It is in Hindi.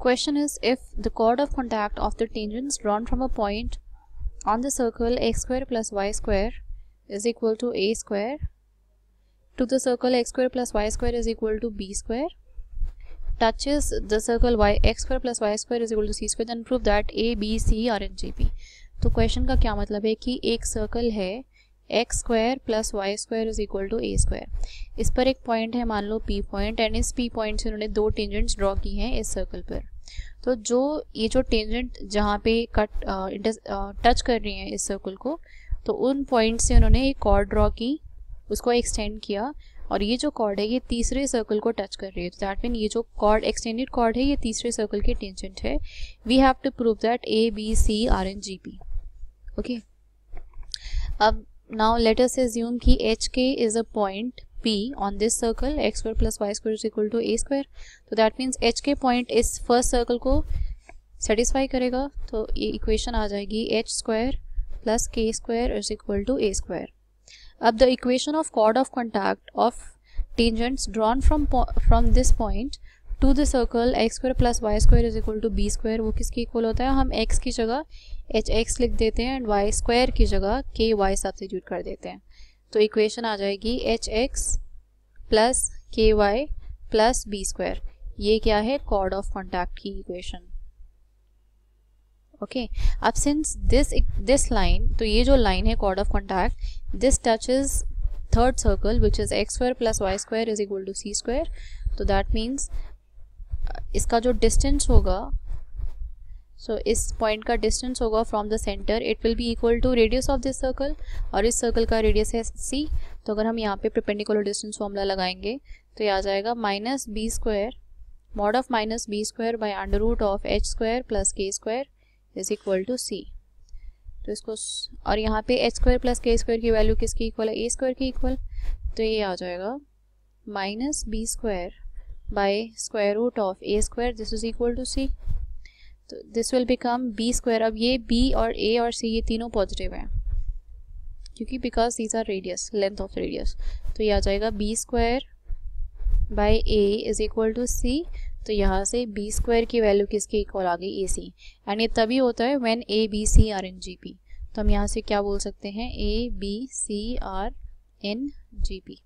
question is if the chord of contact of the tangents drawn from a point on the circle x square plus y square is equal to a square to the circle x square plus y square is equal to b square touches the circle y x square plus y square is equal to c square then prove that a b c are in gp तो क्वेश्चन का क्या मतलब है कि एक सर्कल है X square plus Y square is equal to A square इस पर एक पॉइंट है, मान लो पी पॉइंट एंड इस पी पॉइंट से उन्होंने दो टेंजेंट्स ड्रॉ की हैं इस सर्कल पर। तो जो ये जो टेंजेंट जहाँ पे कट टच कर रही हैं इस सर्कल को तो उन पॉइंट से उन्होंने एक कॉर्ड ड्रॉ की, उसको एक्सटेंड किया, और ये जो कॉर्ड है, ये तीसरे सर्कल को टच कर रही है। तो दैट मीन ये जो कॉर्ड एक्सटेंडेड कॉर्ड है, ये तीसरे सर्कल की टेंजेंट है। We have to prove that A B C are in G P okay अब now let us assume कि hk is a point p on this circle x square plus y square is equal to a square तो that means hk point इस first circle को satisfy करेगा तो ये equation आ जाएगी h square plus k square is equal to a square अब the equation of chord of contact of tangents drawn from from this point to the circle, X square plus Y square is equal to B square, वो किसके इक्वल होता है? हम एक्स की जगह एच एक्स लिख देते हैं एंड वाई स्क्वायर की जगह के वाई सब्सिट्यूट कर देते हैं। तो इक्वेशन आ जाएगी H X plus K Y plus B square ये क्या है? कॉर्ड ऑफ़ कॉन्टैक्ट की इक्वेशन ओके अब सिंस दिस दिस लाइन तो ये जो लाइन है chord of contact this touches third circle which is X square plus Y square is equal to C square तो दैट मीन्स इसका जो डिस्टेंस होगा सो so, इस पॉइंट का डिस्टेंस होगा from the centre it will be equal to radius of this circle और इस सर्कल का रेडियस है सी तो अगर हम यहाँ पे प्रिपेंडिकुलर डिस्टेंस फॉर्मूला लगाएँगे तो ये आ जाएगा minus B square mod of minus B square by under root of H square plus K square is equal to C तो इसको और यहाँ पे H square plus K square की वैल्यू किसकी इक्वल है? ए स्क्वायर की इक्वल तो ये आ जाएगा minus B square by square root of a square, this is equal to c. तो this will become B square अब ये बी और ए और सी ये तीनों पॉजिटिव हैं, क्योंकि because these are radius length of radius तो ये आ जाएगा B square by A is equal to C तो यहाँ से बी स्क्वायर की वैल्यू किसके इक्वल आ गई? ए सी एंड ये तभी होता है when A B C are in G P तो हम यहाँ से क्या बोल सकते हैं? A B C are in G P